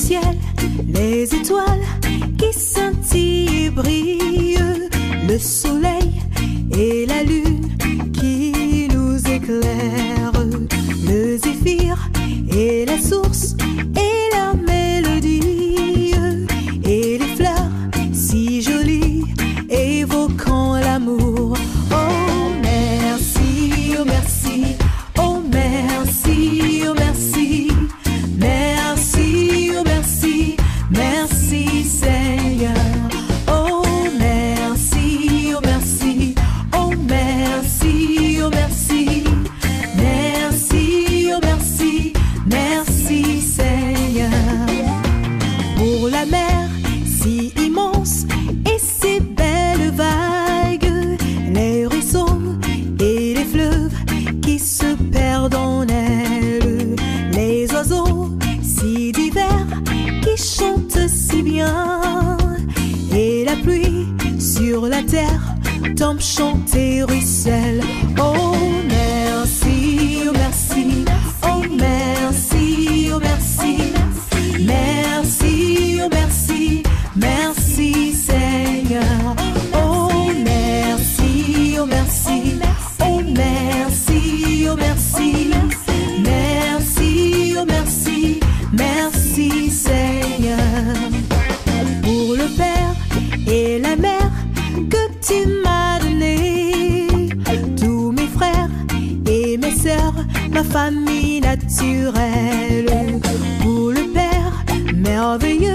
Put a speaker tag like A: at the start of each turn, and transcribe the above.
A: ciel, les étoiles qui scintillent et brillent, le soleil et la lune qui nous éclairent, le zéphyr et la source et sur la terre, tombe chanter, ruisselle. famille naturelle. Pour le père merveilleux.